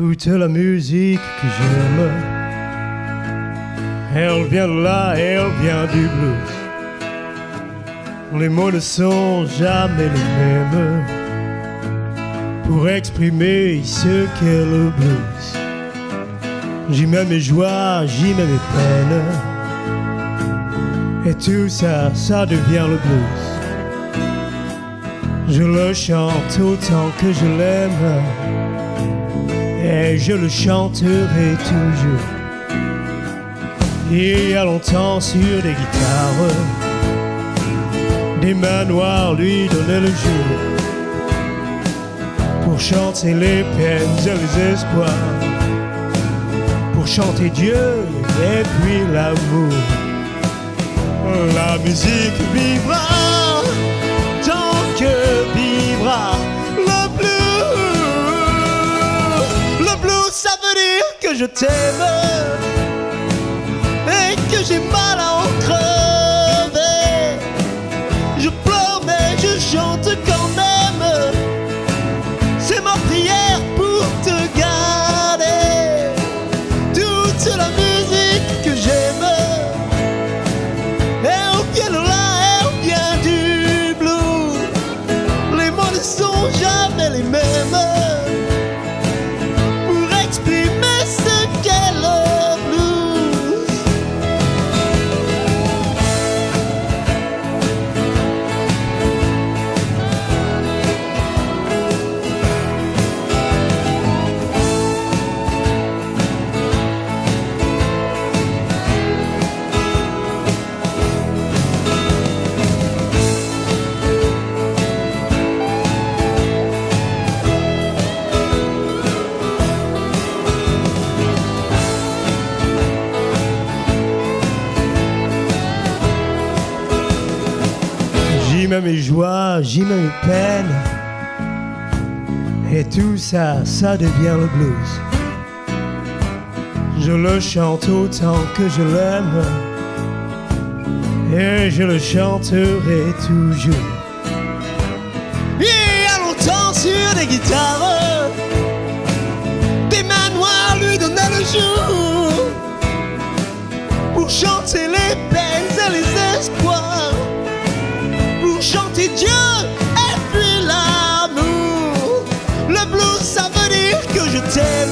toute la musique que j'aime? Elle vient de là, elle vient du blues. Les mots ne sont jamais les mêmes pour exprimer ce qu'est le blues. J'y mets mes joies, j'y mets mes peines. Et tout ça, ça devient le blues. Je le chante autant que je l'aime. Et je le chanterai toujours. Il y a longtemps sur des guitares, des manoirs lui donnaient le jour pour chanter les peines et les espoirs, pour chanter Dieu et puis l'amour. La musique vivra je t'aime et que j'ai mal à en. Mets mes joies, j'y mets mes peines. Et tout ça, ça devient le blues. Je le chante autant que je l'aime. Et je le chanterai toujours. Il y a longtemps sur des guitares, Et puis l'amour. Le blues, ça veut dire que je t'aime.